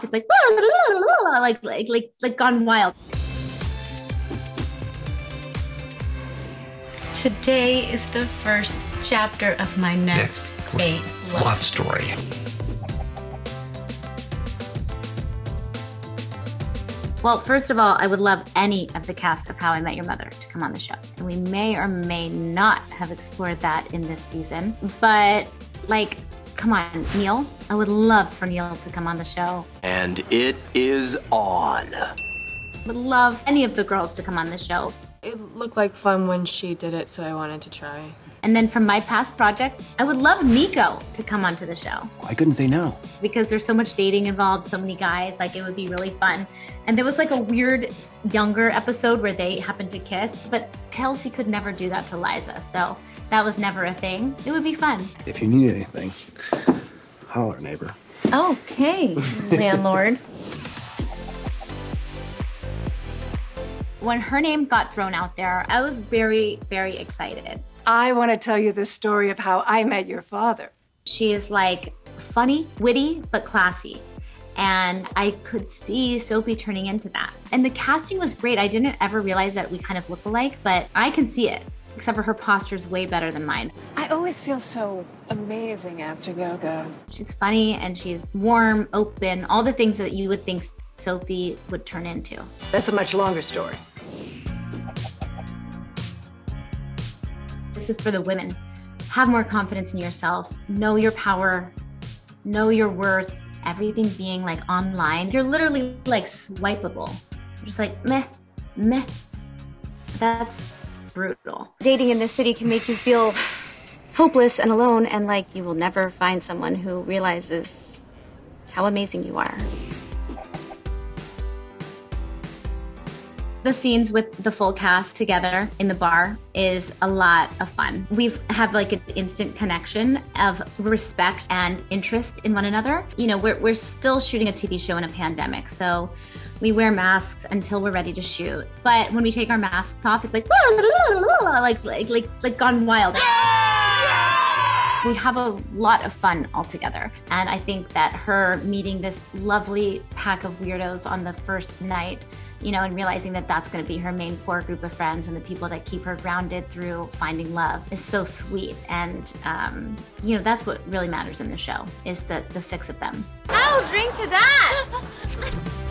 It's like like like like like gone wild. Today is the first chapter of my next, next great love, love story. Well, first of all, I would love any of the cast of How I Met Your Mother to come on the show. And we may or may not have explored that in this season. But like Come on, Neil. I would love for Neil to come on the show. And it is on. Would love any of the girls to come on the show. It looked like fun when she did it, so I wanted to try. And then from my past projects, I would love Nico to come onto the show. I couldn't say no. Because there's so much dating involved, so many guys, like it would be really fun. And there was like a weird younger episode where they happened to kiss, but Kelsey could never do that to Liza. So that was never a thing. It would be fun. If you need anything, holler, neighbor. Okay, landlord. When her name got thrown out there, I was very, very excited. I want to tell you the story of how I met your father. She is like funny, witty, but classy. And I could see Sophie turning into that. And the casting was great. I didn't ever realize that we kind of look alike, but I can see it except for her posture is way better than mine. I always feel so amazing after yoga. She's funny and she's warm, open, all the things that you would think Sophie would turn into. That's a much longer story. This is for the women. Have more confidence in yourself. Know your power. Know your worth. Everything being like online, you're literally like swipeable. You're just like meh, meh. That's brutal. Dating in this city can make you feel hopeless and alone, and like you will never find someone who realizes how amazing you are. The scenes with the full cast together in the bar is a lot of fun. We've have like an instant connection of respect and interest in one another. You know, we're, we're still shooting a TV show in a pandemic, so we wear masks until we're ready to shoot. But when we take our masks off, it's like like like like gone wild. We have a lot of fun all together. And I think that her meeting this lovely pack of weirdos on the first night, you know, and realizing that that's going to be her main core group of friends and the people that keep her grounded through finding love is so sweet. And, um, you know, that's what really matters in the show is the, the six of them. I'll drink to that.